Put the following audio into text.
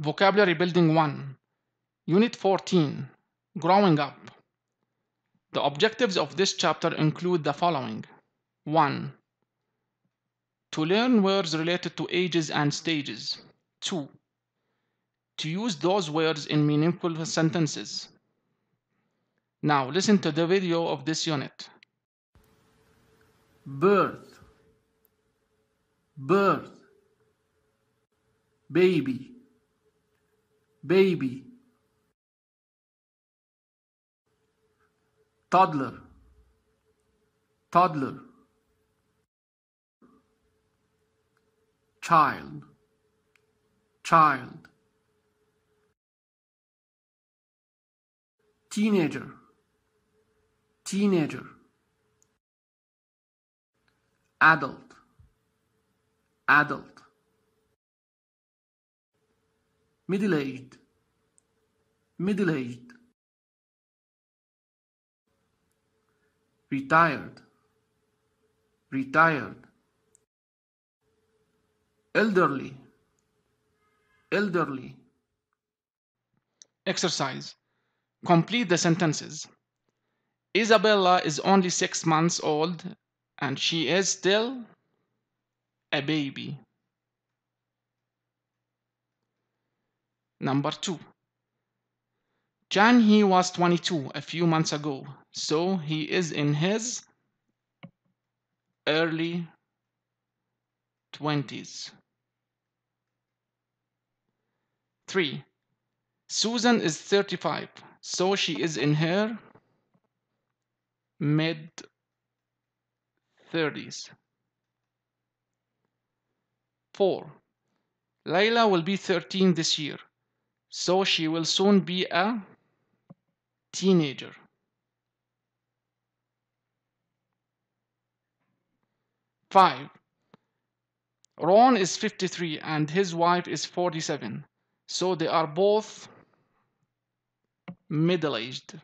Vocabulary Building 1, Unit 14, Growing Up. The objectives of this chapter include the following 1. To learn words related to ages and stages. 2. To use those words in meaningful sentences. Now listen to the video of this unit. birth birth baby baby. Toddler. Toddler. Child. Child. Teenager. Teenager. Adult. Adult middle aged middle aged retired retired elderly elderly Exercise. Complete the sentences. Isabella is only six months old and she is still a baby. Number two. Jan he was 22 a few months ago, so he is in his early 20s. 3. Susan is 35, so she is in her mid 30s. 4. Layla will be 13 this year, so she will soon be a teenager. Five. Ron is 53 and his wife is 47, so they are both middle aged.